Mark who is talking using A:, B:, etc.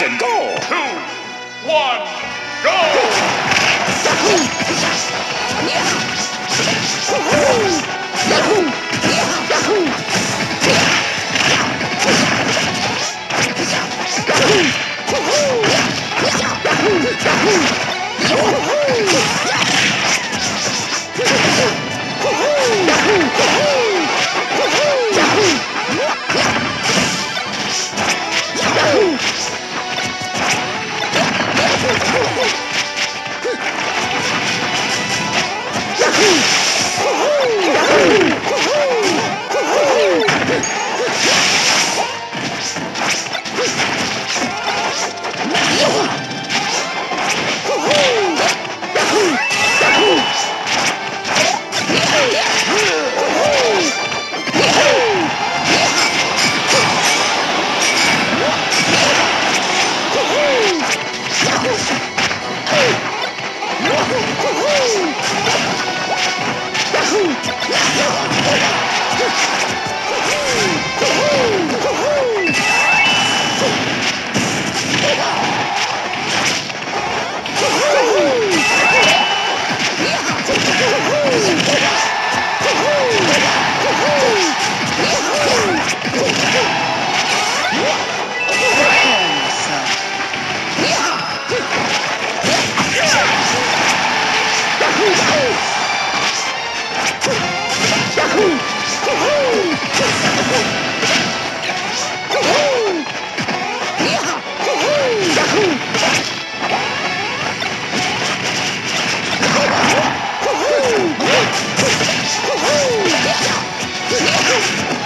A: Action, go!
B: two, one, go!
A: Yahoo! Yes!